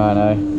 I know.